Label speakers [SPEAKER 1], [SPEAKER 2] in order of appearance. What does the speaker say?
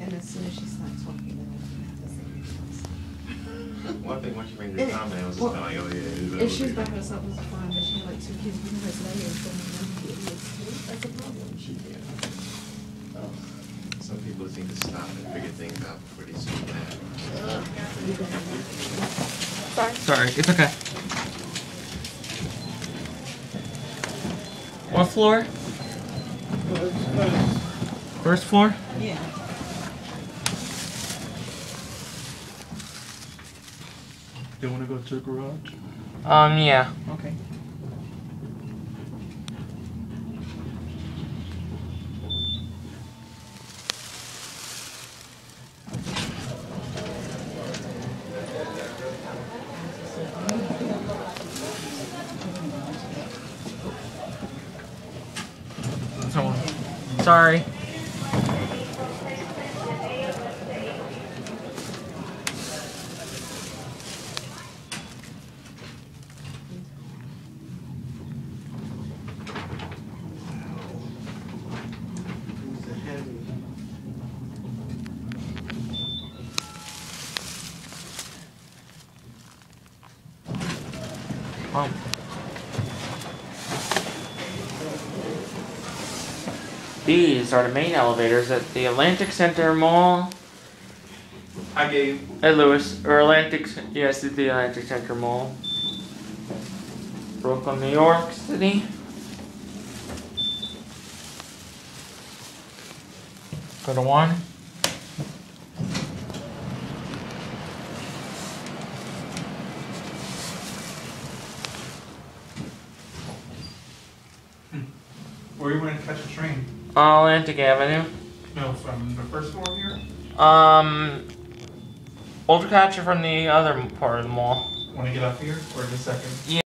[SPEAKER 1] And as soon as she starts talking, then we have to say anything else.
[SPEAKER 2] One thing, once you made your comment, it was just
[SPEAKER 1] well,
[SPEAKER 2] kind of like, oh, yeah.
[SPEAKER 1] If she's by herself, it's fine, but she had like two kids, you know, it's late, so one idiots too, that's a problem. She can't. Oh.
[SPEAKER 2] Some people just need to stop and figure things out before they see that.
[SPEAKER 1] Sorry.
[SPEAKER 3] Sorry, it's okay. What floor? First floor?
[SPEAKER 1] Yeah.
[SPEAKER 4] Do you want to go to the garage?
[SPEAKER 3] Um, yeah.
[SPEAKER 4] Okay.
[SPEAKER 3] Someone. Sorry. These are the main elevators at the Atlantic Center Mall
[SPEAKER 4] I gave.
[SPEAKER 3] at Lewis, or Atlantic, yes, it's the Atlantic Center Mall. Brooklyn, New York City. Go to one.
[SPEAKER 4] Where you want to catch a train?
[SPEAKER 3] Atlantic Avenue.
[SPEAKER 4] No, from the first floor here.
[SPEAKER 3] Um, Ultra Catcher from the other part of the mall.
[SPEAKER 4] Want to get up here or the second?